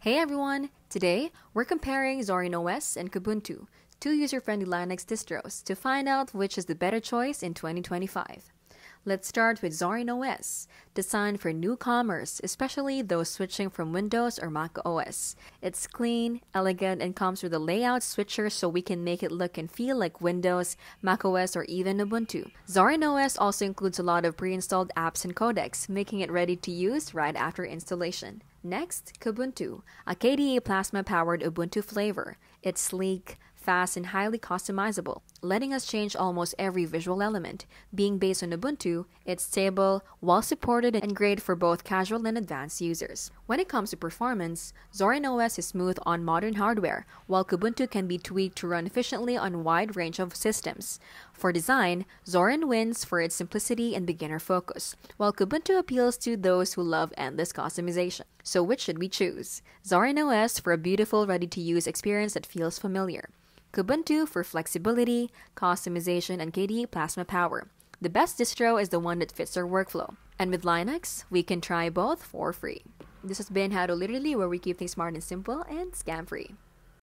Hey everyone! Today, we're comparing Zorin OS and Kubuntu, two user-friendly Linux distros, to find out which is the better choice in 2025. Let's start with Zorin OS, designed for newcomers, especially those switching from Windows or Mac OS. It's clean, elegant, and comes with a layout switcher so we can make it look and feel like Windows, Mac OS, or even Ubuntu. Zorin OS also includes a lot of pre-installed apps and codecs, making it ready to use right after installation. Next, Kubuntu, a KDE Plasma powered Ubuntu flavor. It's sleek, fast, and highly customizable, letting us change almost every visual element. Being based on Ubuntu, it's stable, well supported, and great for both casual and advanced users. When it comes to performance, Zorin OS is smooth on modern hardware, while Kubuntu can be tweaked to run efficiently on a wide range of systems. For design, Zorin wins for its simplicity and beginner focus, while Kubuntu appeals to those who love endless customization. So which should we choose? Zorin OS for a beautiful, ready-to-use experience that feels familiar. Kubuntu for flexibility, customization, and KDE Plasma power. The best distro is the one that fits our workflow. And with Linux, we can try both for free. This has been How to Literally, where we keep things smart and simple and scam free.